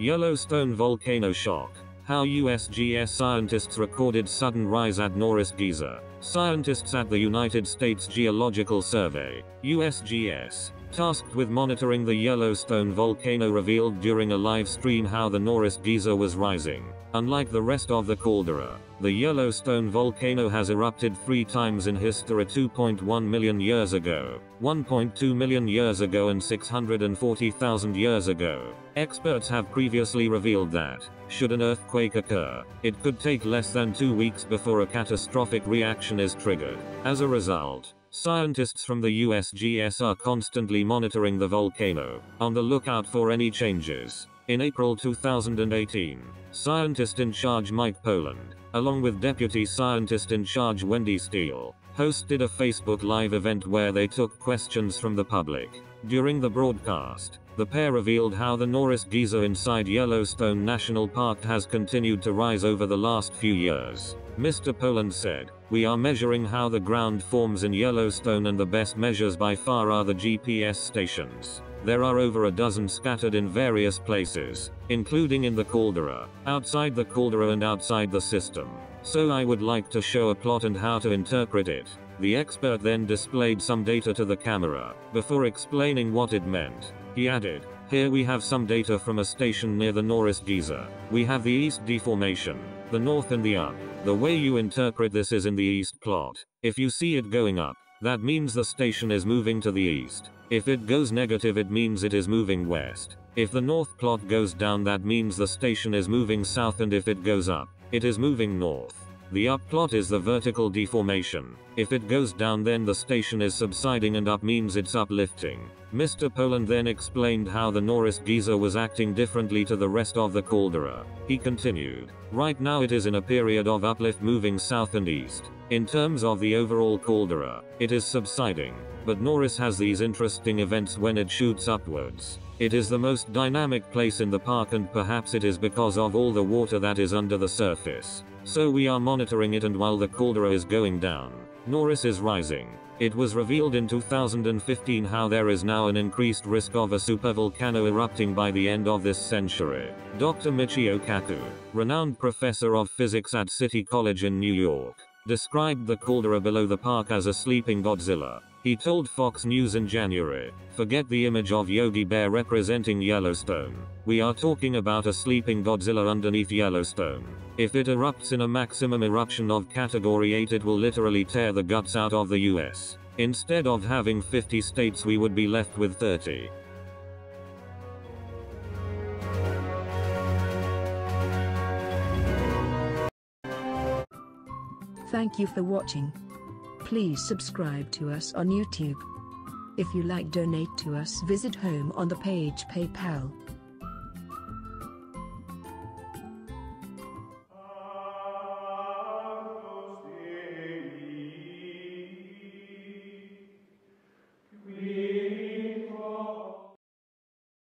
Yellowstone volcano shock. How USGS scientists recorded sudden rise at Norris Geyser. Scientists at the United States Geological Survey, USGS, tasked with monitoring the Yellowstone volcano revealed during a live stream how the Norris Geyser was rising. Unlike the rest of the caldera, the Yellowstone volcano has erupted three times in history 2.1 million years ago, 1.2 million years ago and 640,000 years ago. Experts have previously revealed that, should an earthquake occur, it could take less than two weeks before a catastrophic reaction is triggered. As a result, Scientists from the USGS are constantly monitoring the volcano, on the lookout for any changes. In April 2018, scientist in charge Mike Poland, along with deputy scientist in charge Wendy Steele, hosted a Facebook Live event where they took questions from the public. During the broadcast, the pair revealed how the Norris Geyser inside Yellowstone National Park has continued to rise over the last few years. Mr. Poland said, We are measuring how the ground forms in Yellowstone and the best measures by far are the GPS stations. There are over a dozen scattered in various places, including in the caldera, outside the caldera and outside the system. So I would like to show a plot and how to interpret it. The expert then displayed some data to the camera, before explaining what it meant. He added, Here we have some data from a station near the Norris Geyser. We have the east deformation, the north and the up. The way you interpret this is in the east plot. If you see it going up, that means the station is moving to the east. If it goes negative it means it is moving west. If the north plot goes down that means the station is moving south and if it goes up, it is moving north. The up plot is the vertical deformation. If it goes down then the station is subsiding and up means it's uplifting. Mr. Poland then explained how the Norris Geyser was acting differently to the rest of the caldera. He continued, Right now it is in a period of uplift moving south and east. In terms of the overall caldera, it is subsiding, but Norris has these interesting events when it shoots upwards. It is the most dynamic place in the park and perhaps it is because of all the water that is under the surface. So we are monitoring it and while the caldera is going down, Norris is rising. It was revealed in 2015 how there is now an increased risk of a supervolcano erupting by the end of this century. Dr. Michio Kaku, renowned professor of physics at City College in New York, described the caldera below the park as a sleeping Godzilla. He told Fox News in January, forget the image of Yogi Bear representing Yellowstone. We are talking about a sleeping Godzilla underneath Yellowstone. If it erupts in a maximum eruption of category 8 it will literally tear the guts out of the US. Instead of having 50 states we would be left with 30. Thank you for watching. Please subscribe to us on YouTube. If you like donate to us visit home on the page PayPal.